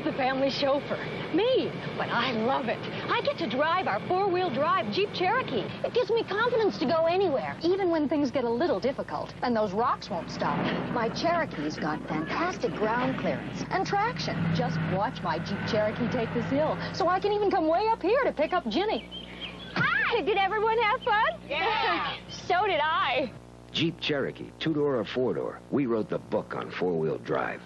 is the family chauffeur? Me. But I love it. I get to drive our four-wheel drive Jeep Cherokee. It gives me confidence to go anywhere, even when things get a little difficult and those rocks won't stop. My Cherokee's got fantastic ground clearance and traction. Just watch my Jeep Cherokee take this hill, so I can even come way up here to pick up Ginny. Hi! Did everyone have fun? Yeah! so did I. Jeep Cherokee, two-door or four-door. We wrote the book on four-wheel drive.